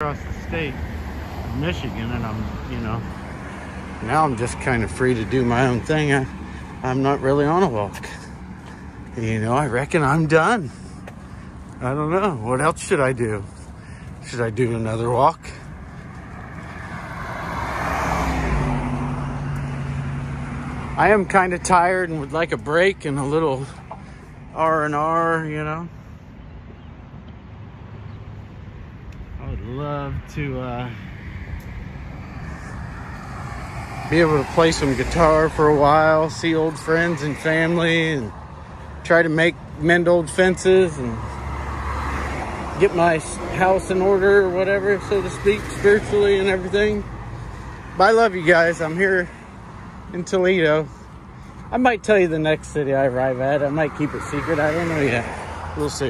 across the state of Michigan and I'm, you know, now I'm just kind of free to do my own thing. I, I'm not really on a walk. You know, I reckon I'm done. I don't know. What else should I do? Should I do another walk? I am kind of tired and would like a break and a little R&R, you know. I would love to uh, be able to play some guitar for a while, see old friends and family, and try to make mend old fences and get my house in order or whatever, so to speak, spiritually and everything. But I love you guys. I'm here in Toledo. I might tell you the next city I arrive at. I might keep it secret. I don't know yet. We'll see.